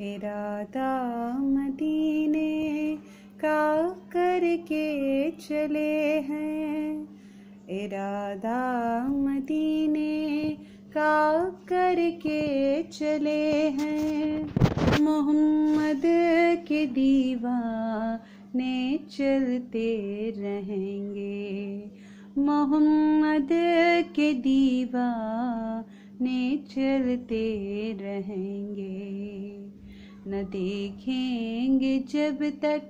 इरादा मदीने का करके चले हैं। इरादा मदीने का करके चले हैं। मोहम्मद के दीवाने चलते रहेंगे। मोहम्मद के दीवाने चलते रहेंगे। न देखेंगे जब तक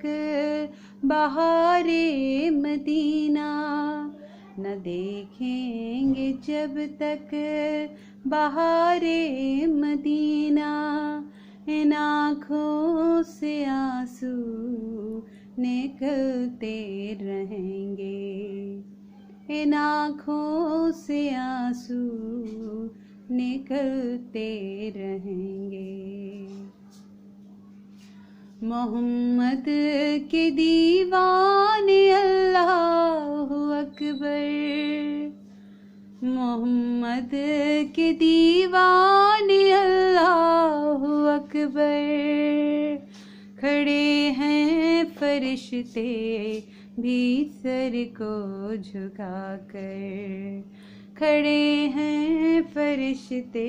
बहारे मदीना। न देखेंगे जब तक बहारे मदीना। इन आँखों से आँसू निकलते रहेंगे। इन आँखों से आँसू निकलते रहेंगे। मोहम्मद के दीवाने अल्लाह अकबर। मोहम्मद के दीवाने अल्लाह अकबर। खड़े हैं फरिश्ते भी सर को झुका कर खड़े हैं फरिश्ते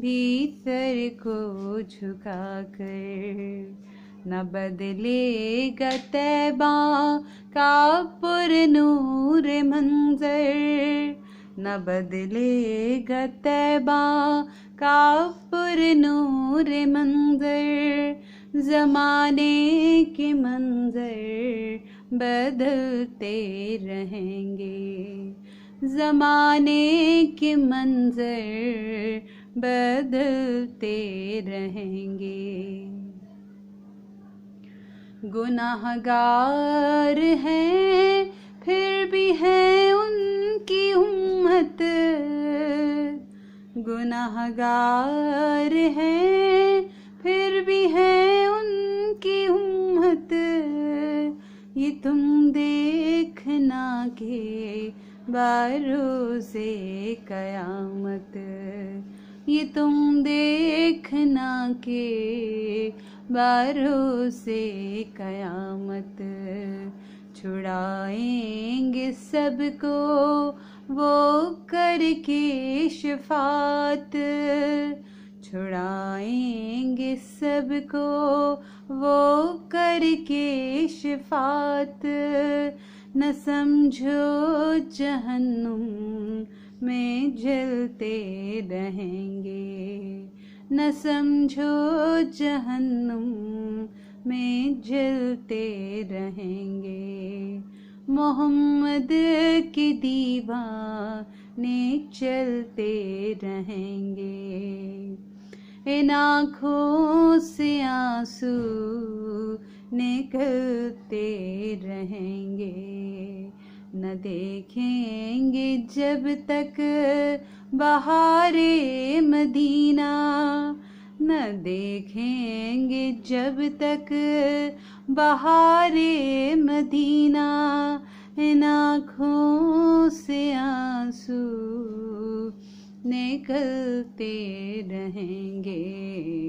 भी सर को झुकाकर। न बदलेगा तैबा का पुर नूर मंजर। न बदलेगा तैबा का पुर नूर मंजर। जमाने के मंजर बदलते रहेंगे। जमाने के मंजर बदलते रहेंगे। गुनाहगार हैं, फिर भी है उनकी उम्मत। गुनाहगार हैं, फिर भी है उनकी उम्मत। ये तुम देखना के बारों से कयामत। ये तुम देखना के बारों से कयामत। छुड़ाएँगे सबको वो करके शफात। छुड़ाएँगे सबको वो करके शफात। न समझो जहन्नुम में जलते रहेंगे। न समझो जहन्नुम में जलते रहेंगे। मोहम्मद की दीवाने चलते रहेंगे। इन आँखों से आँसू निकलते रहेंगे। न देखेंगे जब तक बहारे मदीना। न देखेंगे जब तक बहारे मदीना। इन आँखों से आँसू निकलते रहेंगे।